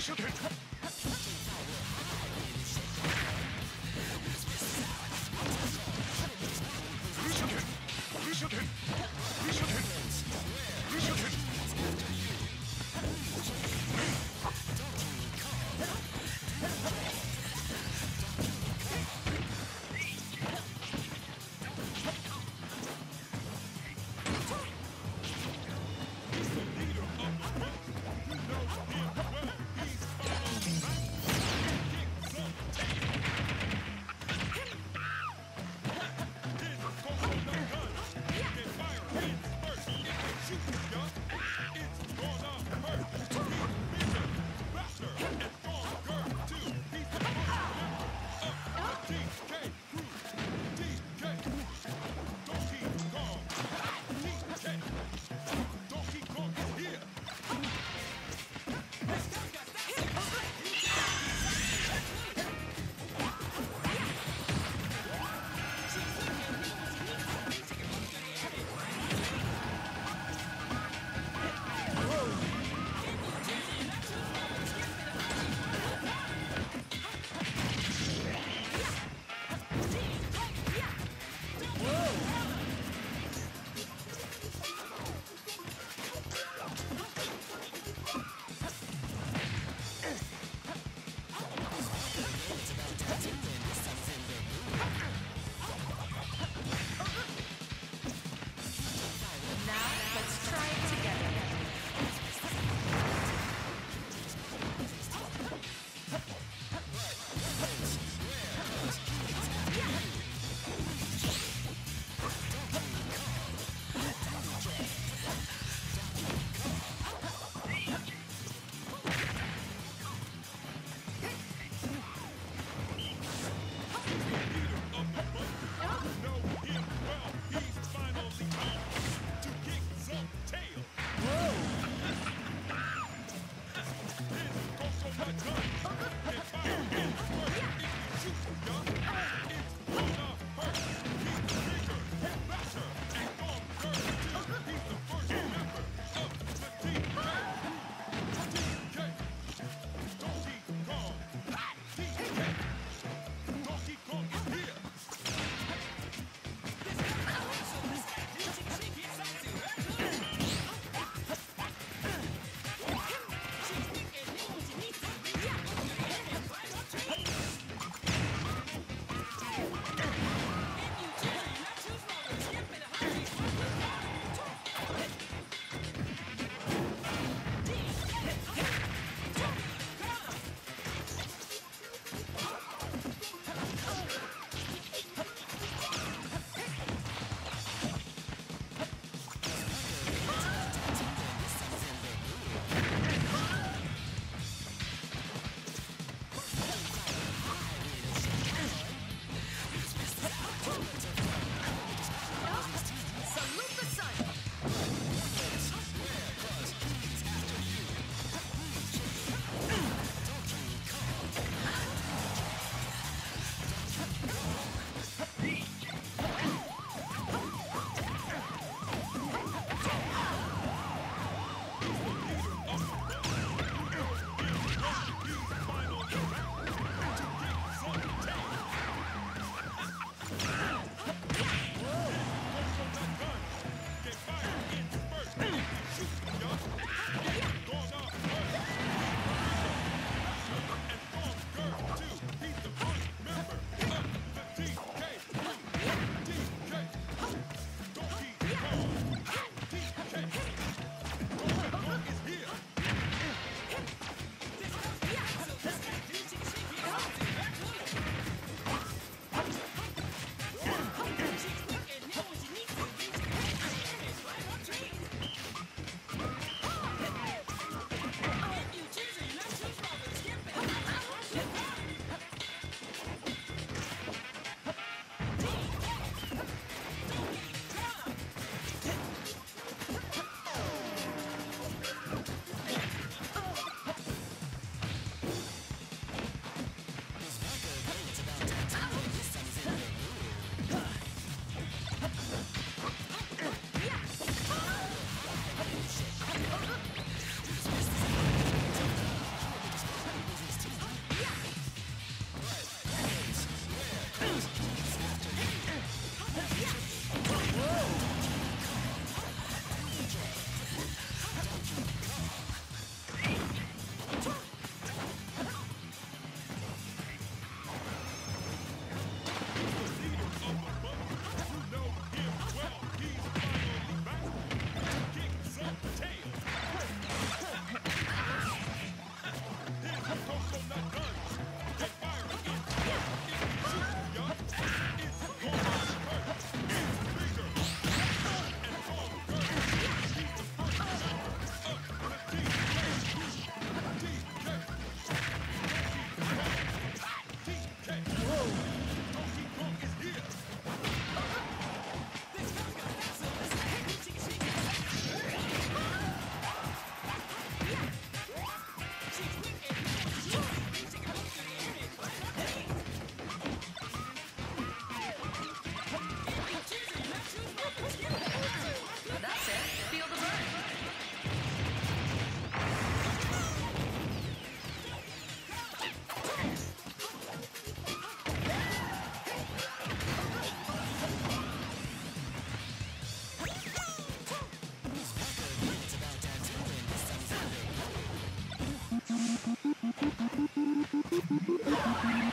射点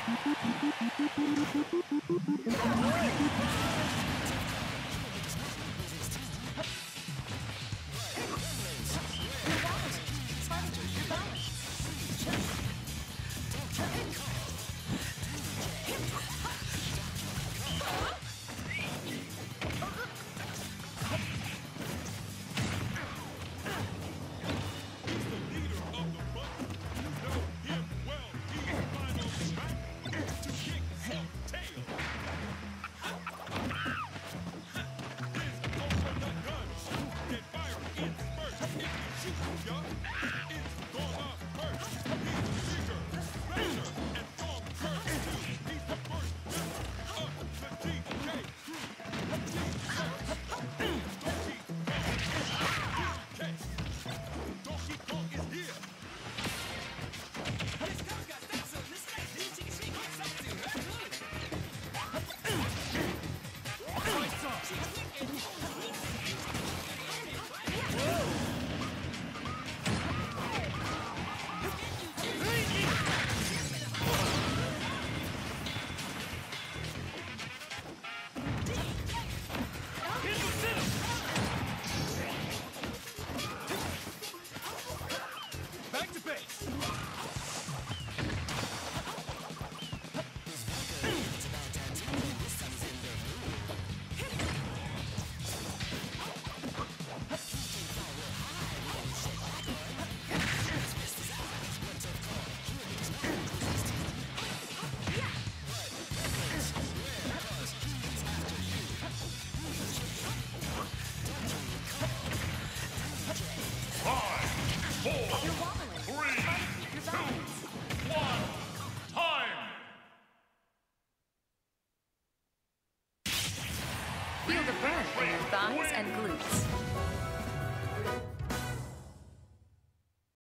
I'm sorry.